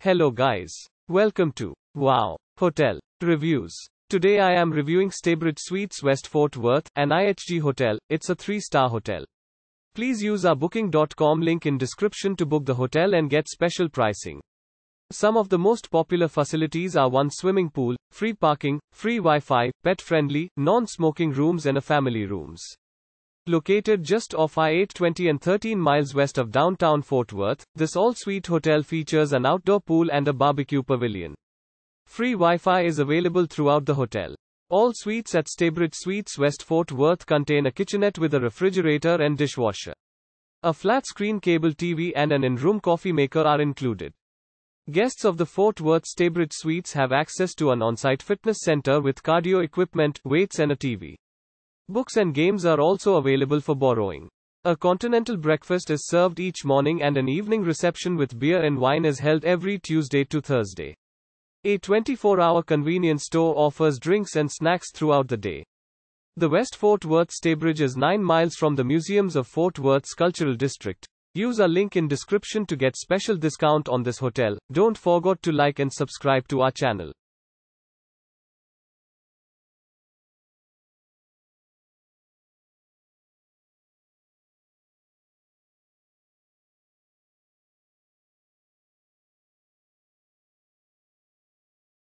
Hello guys. Welcome to Wow Hotel Reviews. Today I am reviewing Staybridge Suites West Fort Worth, an IHG hotel. It's a 3-star hotel. Please use our booking.com link in description to book the hotel and get special pricing. Some of the most popular facilities are one swimming pool, free parking, free Wi-Fi, pet-friendly, non-smoking rooms and a family rooms. Located just off I-820 and 13 miles west of downtown Fort Worth, this all-suite hotel features an outdoor pool and a barbecue pavilion. Free Wi-Fi is available throughout the hotel. All suites at Staybridge Suites West Fort Worth contain a kitchenette with a refrigerator and dishwasher. A flat-screen cable TV and an in-room coffee maker are included. Guests of the Fort Worth Staybridge Suites have access to an on-site fitness center with cardio equipment, weights and a TV. Books and games are also available for borrowing. A continental breakfast is served each morning and an evening reception with beer and wine is held every Tuesday to Thursday. A 24 hour convenience store offers drinks and snacks throughout the day. The West Fort Worth Staybridge is 9 miles from the Museums of Fort Worth's Cultural District. Use our link in description to get special discount on this hotel. Don't forget to like and subscribe to our channel.